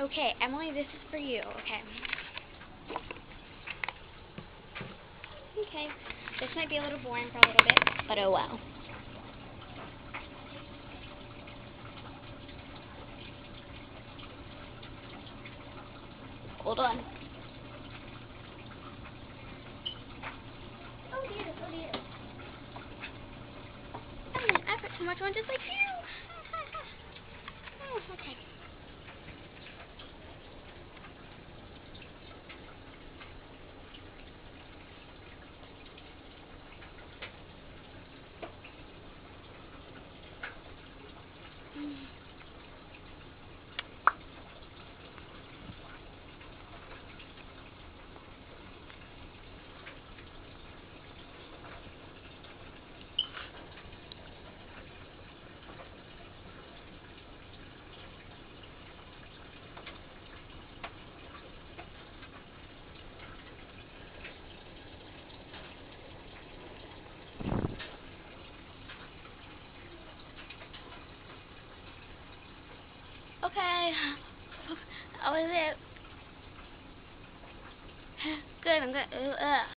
Okay, Emily, this is for you. Okay. Okay. This might be a little boring for a little bit, but oh well. Hold on. Oh dear, oh dear. Emily, I put too much on just like you. Okay. I was it. Good, I'm good. Uh,